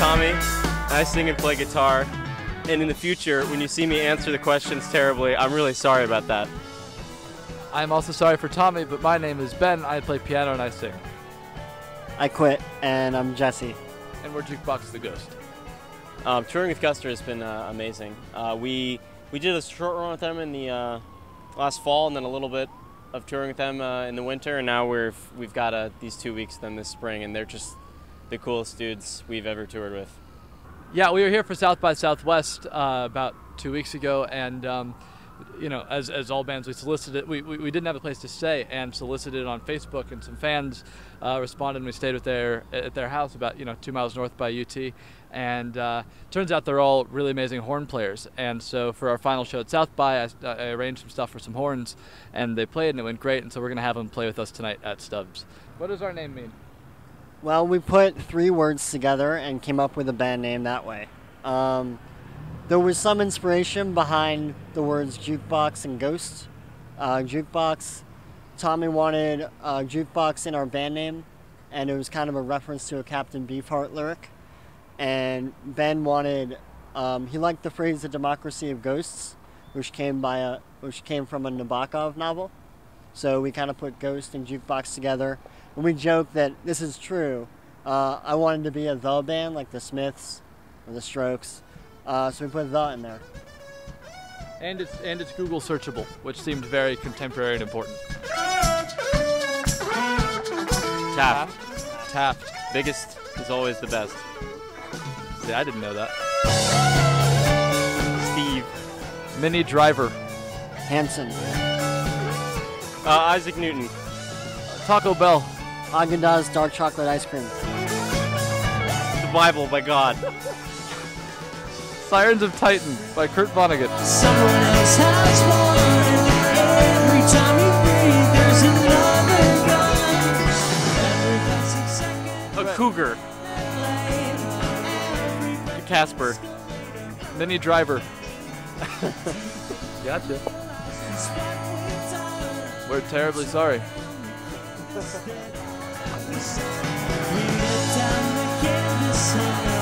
I sing and play guitar. And in the future, when you see me answer the questions terribly, I'm really sorry about that. I'm also sorry for Tommy, but my name is Ben. I play piano and I sing. I quit, and I'm Jesse. And we're Jukebox the Ghost. Um, touring with Guster has been uh, amazing. Uh, we we did a short run with them in the uh, last fall, and then a little bit of touring with them uh, in the winter, and now we're we've got uh, these two weeks with them this spring, and they're just the coolest dudes we've ever toured with. Yeah, we were here for South by Southwest uh, about two weeks ago, and um, you know, as, as all bands, we solicited. We, we, we, didn't have a place to stay, and solicited on Facebook, and some fans uh, responded. and We stayed with their at their house about you know two miles north by UT, and uh, turns out they're all really amazing horn players. And so for our final show at South by, I, I, arranged some stuff for some horns, and they played, and it went great. And so we're gonna have them play with us tonight at Stubb's. What does our name mean? Well, we put three words together and came up with a band name that way. Um, there was some inspiration behind the words jukebox and ghost. Uh, jukebox, Tommy wanted a jukebox in our band name, and it was kind of a reference to a Captain Beefheart lyric. And Ben wanted, um, he liked the phrase "the democracy of ghosts," which came by a, which came from a Nabokov novel. So we kind of put ghost and jukebox together and we joke that this is true. Uh, I wanted to be a the band like the Smiths or the Strokes, uh, so we put the in there. And it's and it's Google searchable, which seemed very contemporary and important. Taft. Taft. Biggest is always the best. See, I didn't know that. Steve. Minnie Driver. Hanson. Uh, Isaac Newton. Taco Bell. Haagen-Dazs dark chocolate ice cream. The Bible, by God. Sirens of Titan by Kurt Vonnegut. Someone else has Every time you breathe, there's another gun. A cougar. Casper. Minnie Driver. gotcha. We're terribly sorry. We met down the canvas side.